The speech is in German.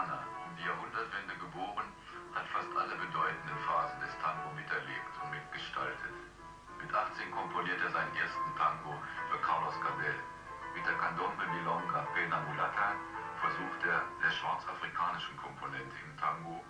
Amerikaner, um die Jahrhundertwende geboren, hat fast alle bedeutenden Phasen des Tango miterlebt und mitgestaltet. Mit 18 komponiert er seinen ersten Tango für Carlos Gardel. Mit der Candombe Milonga Pena Mulata versucht er, der schwarzafrikanischen Komponente im Tango